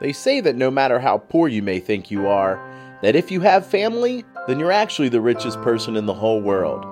They say that no matter how poor you may think you are, that if you have family, then you're actually the richest person in the whole world.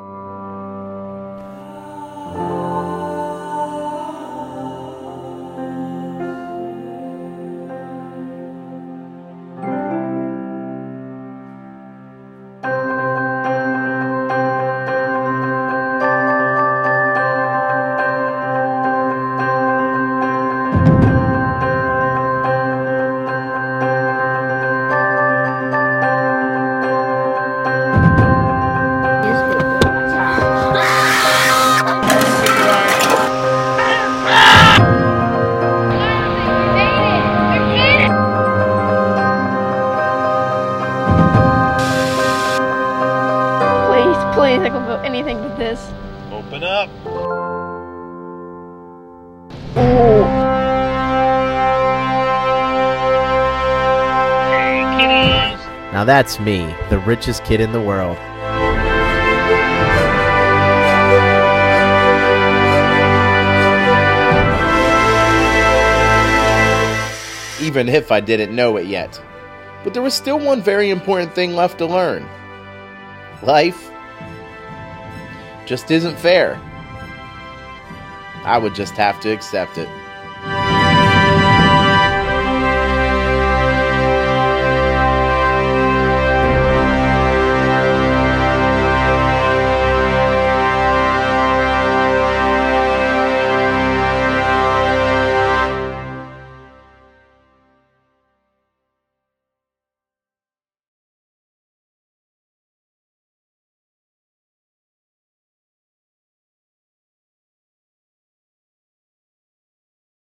Please, please, I can do anything but this. Open up. Hey, kitties. Now that's me, the richest kid in the world. even if I didn't know it yet. But there was still one very important thing left to learn life just isn't fair. I would just have to accept it.